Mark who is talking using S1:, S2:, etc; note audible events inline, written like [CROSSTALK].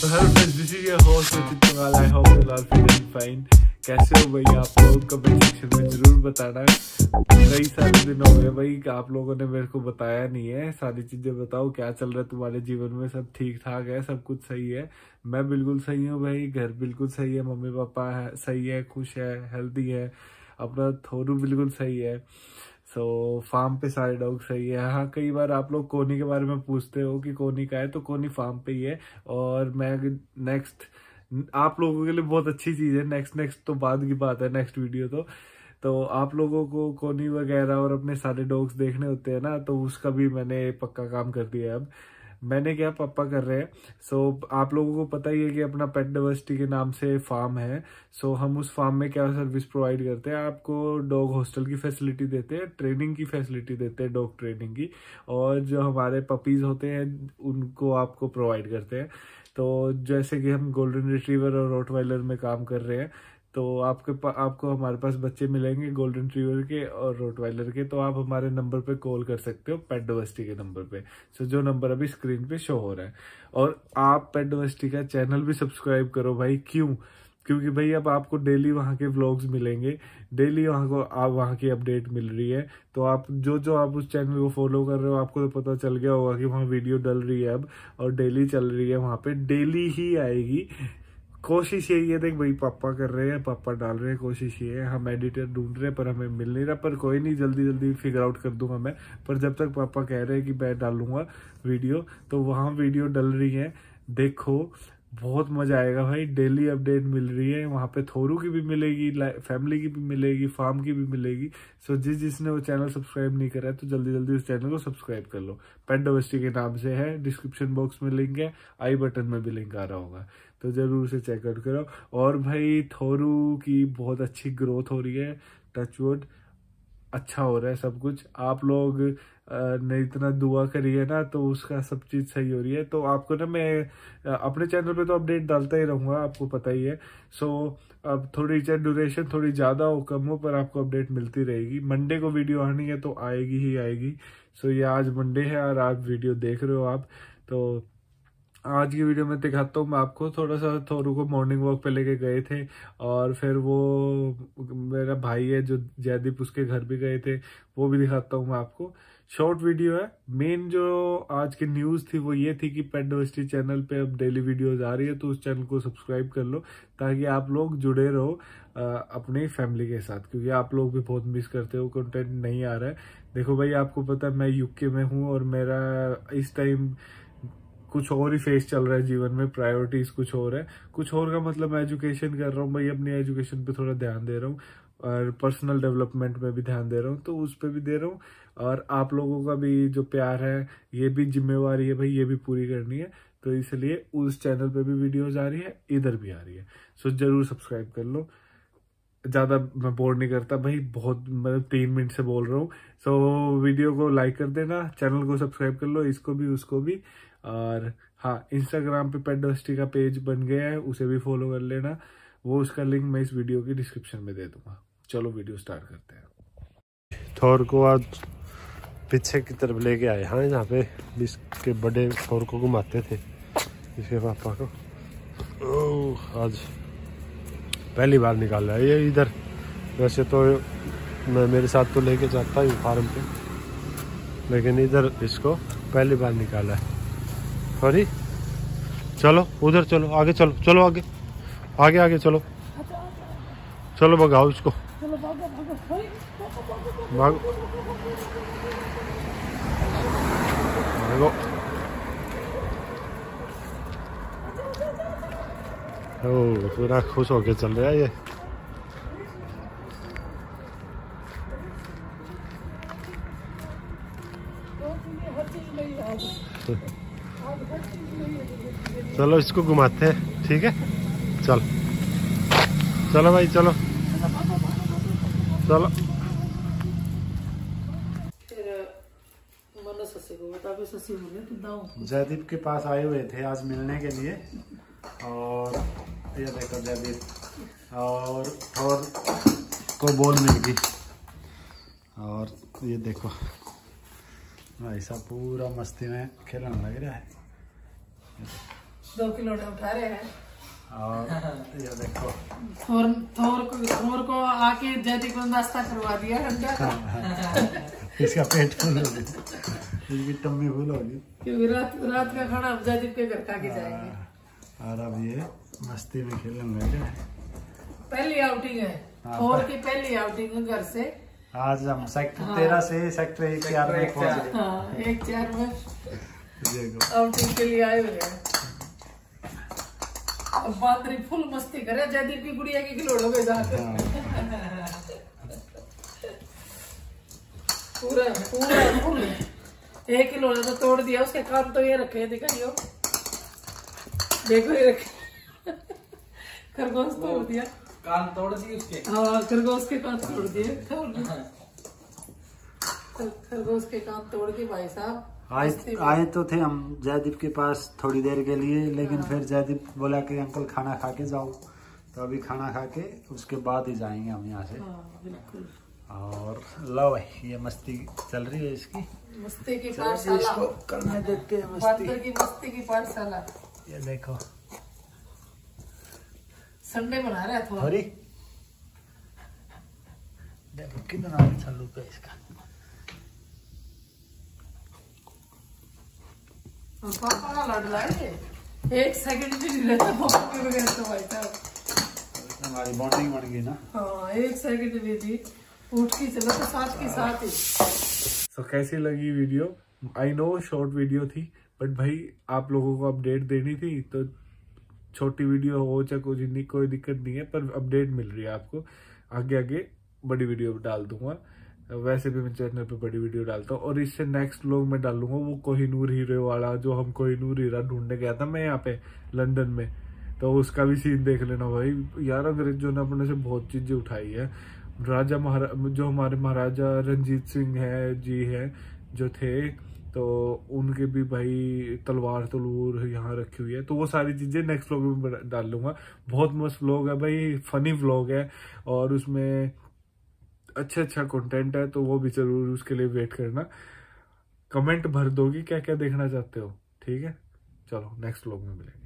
S1: तो hello friends this is your host Nitin Pangal I hope you are feeling fine कैसे हो भाई आप लोग? कमेंट सेक्शन में ज़रूर बताना। कई सारे दिन हो गए भाई, आप लोगों ने मेरे को बताया नहीं है। सारी चीज़ें बताओ, क्या चल रहा है तुम्हारे जीवन में? सब ठीक ठाक है? सब कुछ सही है? मैं बिल्कुल सही हूँ भाई, घर बिल्कुल सही है मम्मी पापा है, सही है, खुश है हेल्दी है, अपना थोरू बिल्कुल सही है। सो so, फार्म पे सारे डॉग सही है हाँ। कई बार आप लोग कोनी के बारे में पूछते हो कि कोनी का है तो कोनी फार्म पे ही है। और मैं नेक्स्ट आप लोगों के लिए बहुत अच्छी चीज़ है। नेक्स्ट नेक्स्ट तो बाद की बात है नेक्स्ट वीडियो तो। तो आप लोगों को कोनी वगैरह और अपने सारे डॉग्स देखने होते हैं ना तो उसका भी मैंने पक्का काम कर दिया है अब। मैंने क्या पापा कर रहे हैं? सो so, आप लोगों को पता ही है कि अपना पेट डाइवर्सिटी के नाम से फार्म है। सो so, हम उस फार्म में क्या सर्विस प्रोवाइड करते हैं? आपको डॉग हॉस्टल की फैसिलिटी देते हैं ट्रेनिंग की फैसिलिटी देते हैं डॉग ट्रेनिंग की। और जो हमारे पपीज होते हैं उनको आपको प्रोवाइड करते हैं। तो जैसे कि हम गोल्डन रिट्रीवर और रोटवाइलर में काम कर रहे हैं तो आपके पा, आपको हमारे पास बच्चे मिलेंगे गोल्डन ट्रीवर के और रोटवाइलर के तो आप हमारे नंबर पे कॉल कर सकते हो पेट डोवेस्टी के नंबर पे। सो जो नंबर अभी स्क्रीन पे शो हो रहा है। और आप पेट डोवेस्टी का चैनल भी सब्सक्राइब करो भाई। क्यों? क्योंकि भाई अब आपको डेली वहाँ के व्लॉग्स मिलेंगे। डेली वहाँ को आप वहाँ की अपडेट मिल रही है। तो आप जो जो आप उस चैनल को फॉलो कर रहे हो आपको तो पता चल गया होगा कि वहाँ वीडियो डल रही है अब और डेली चल रही है वहाँ पे। डेली ही आएगी। कोशिश यही है, देख भाई, पापा कर रहे हैं, पापा डाल रहे हैं, कोशिश ये है, हम एडिटर ढूंढ रहे हैं, पर हमें मिल नहीं रहा, पर कोई नहीं, जल्दी जल्दी फिगर आउट कर दूँगा मैं। पर जब तक पापा कह रहे हैं कि मैं डालूँगा वीडियो तो वहाँ वीडियो डल रही है। देखो, बहुत मज़ा आएगा भाई डेली अपडेट मिल रही है, वहाँ पे थोरू की भी मिलेगी फैमिली की भी मिलेगी फार्म की भी मिलेगी। सो जिस जिसने वो चैनल सब्सक्राइब नहीं करा है तो जल्दी जल्दी उस चैनल को सब्सक्राइब कर लो। पेट डोवेस्टी के नाम से है डिस्क्रिप्शन बॉक्स में लिंक है आई बटन में भी लिंक आ रहा होगा। तो ज़रूर उसे चेकआउट करो। और भाई, थोरू की बहुत अच्छी ग्रोथ हो रही है। टचवुड अच्छा हो रहा है सब कुछ। आप लोग ने इतना दुआ करी है ना तो उसका सब चीज़ सही हो रही है। तो आपको ना मैं अपने चैनल पे तो अपडेट डालता ही रहूँगा, आपको पता ही है। सो अब थोड़ी चाहे ड्यूरेशन थोड़ी ज़्यादा हो, कम हो, पर आपको अपडेट मिलती रहेगी। मंडे को वीडियो आनी है तो आएगी ही आएगी। सो ये आज मंडे है और आप वीडियो देख रहे हो आप। तो आज की वीडियो में दिखाता हूँ, मैं आपको थोड़ा सा थोरू को मॉर्निंग वॉक पे लेके गए थे और फिर वो मेरा भाई है जो जयदीप उसके घर भी गए थे, वो भी दिखाता हूँ मैं आपको। शॉर्ट वीडियो है। मेन जो आज की न्यूज़ थी वो ये थी कि पेडोस्टी चैनल पे अब डेली वीडियोज़ आ रही है तो उस चैनल को सब्सक्राइब कर लो ताकि आप लोग जुड़े रहो अपनी फैमिली के साथ, क्योंकि आप लोग भी बहुत मिस करते हो कंटेंट नहीं आ रहा है। देखो भाई, आपको पता है मैं यूके में हूँ और मेरा इस टाइम कुछ और ही फेस चल रहा है जीवन में प्रायोरिटीज कुछ और है। कुछ और का मतलब मैं एजुकेशन कर रहा हूँ भाई अपनी एजुकेशन पे थोड़ा ध्यान दे रहा हूँ और पर्सनल डेवलपमेंट में भी ध्यान दे रहा हूँ तो उस पर भी दे रहा हूँ। और आप लोगों का भी जो प्यार है ये भी जिम्मेवारी है भाई ये भी पूरी करनी है। तो इसलिए उस चैनल पे भी वीडियोज़ आ रही है इधर भी आ रही है। सो ज़रूर सब्सक्राइब कर लो। ज़्यादा मैं बोर नहीं करता भाई बहुत मतलब तीन मिनट से बोल रहा हूँ। सो so, वीडियो को लाइक कर देना चैनल को सब्सक्राइब कर लो इसको भी उसको भी। और हाँ इंस्टाग्राम पे पेडोस्टी का पेज बन गया है उसे भी फॉलो कर लेना। वो उसका लिंक मैं इस वीडियो की डिस्क्रिप्शन में दे दूँगा। चलो वीडियो स्टार्ट करते हैं।
S2: थोर को आज पीछे की तरफ़ लेके आए। हाँ यहाँ पे इसके बड़े थोर को घुमाते थे इसके पापा को। ओ, आज पहली बार निकाल रहा है। ये इधर वैसे तो मैं मेरे साथ तो लेके जाता हूँ फार्म पे लेकिन इधर इसको पहली बार निकाला है। सॉरी चलो, उधर चलो, आगे चलो चलो आगे आगे आगे चलो। चलो भगाओ इसको। भागो। भागो। ओ, पूरा खुश होके चल रहा है ये। चलो इसको घुमाते हैं ठीक है? चल। चलो भाई चलो। चलो। जयदीप के पास आए हुए थे आज मिलने के लिए। और ये देखो जयदीप। और और को बोल मिल गई। और ये देखो भाई साहब पूरा मस्ती में खेलने लग रहा है।
S3: दो किलो ने उठा रहे हैं।
S2: और ये देखो।
S3: थोर थोर को थोर को आके जैदी को नाश्ता करवा दिया ठंडा
S2: इसका पेट फुल हो गया। इसकी टम्मी फुल होगी
S3: क्योंकि रात रात का खाना हम जैदी के घर खा के जाएँगे।
S2: और अब ये मस्ती में खेलेंगे
S3: पहली आउटिंग है।
S2: हाँ।
S3: थोर की पहली आउटिंग है घर से।
S2: आज हम सेक्टर तेरह से सेक्टर एक चार में पहुँच। गए
S3: हाँ एक चार में। आउटिंग के लिए आए हुए हैं। अब बांदरी फुल मस्ती करे जयदीप की गुड़िया की खिलौड़ हाँ, पूरा पूरा फुल। एक खिलौना तो तोड़ दिया उसके कान तो ये रखे दिखाइयो। देखो ये रखे। खरगोश तोड़ दिया।
S4: कान तोड़ दी उसके।
S3: हाँ खरगोश के कान तोड़ दिए। [LAUGHS] खरगोश के कान तोड़ के भाई साहब।
S2: आए आए तो थे हम जयदीप के पास थोड़ी देर के लिए लेकिन फिर जयदीप बोला कि अंकल खाना खा के जाओ। तो अभी खाना खा के उसके बाद ही जाएँगे हम यहाँ से।
S3: हाँ बिल्कुल।
S2: और लो ये मस्ती चल रही है इसकी।
S3: मस्ती की
S2: चलो
S3: पाठशाला।
S2: इसको करने देते हैं मस्ती।
S3: की मस्ती की पाठशाला।
S2: ये देखो।
S3: संडे बना रहा है थोड़ा।
S2: देखो कितना अच्छा लुक है इसका।
S3: पापा का है एक सेकंड भी नहीं रहता पापा के बगैर तो भाई साहब।
S2: हमारी बॉन्डिंग बन गई ना।
S3: हाँ एक सेकंड भी नहीं उठ के चलो तो साथ के साथ ही।
S1: तो कैसी लगी video I know short video थी बट भाई आप लोगों को अपडेट देनी थी तो छोटी वीडियो हो चाहे कुछ नहीं कोई दिक्कत नहीं है पर अपडेट मिल रही है आपको। आगे आगे बड़ी वीडियो डाल दूँगा। वैसे भी मैं चैनल पे बड़ी वीडियो डालता हूँ, और इससे नेक्स्ट लोग मैं डालूँगा वो कोहिनूर हीरो वाला, जो हम कोहिनूर हीरा ढूँढने गया था मैं यहाँ पे, लंदन में। तो उसका भी सीन देख लेना भाई। यार, अंग्रेज़ों ने अपने से बहुत चीज़ें उठाई है। राजा महारा, जो हमारे महाराजा रंजीत सिंह है, जी है, जो थे तो उनके भी भाई तलवार तलूर यहाँ रखी हुई है। तो वो सारी चीज़ें नेक्स्ट व्लॉग में डाल लूँगा। बहुत मस्त व्लॉग है भाई फनी व्लॉग है, और उसमें अच्छा अच्छा कंटेंट है तो वो भी ज़रूर उसके लिए वेट करना। कमेंट भर दोगी क्या क्या देखना चाहते हो? ठीक है? चलो नेक्स्ट व्लॉग में मिलेंगे।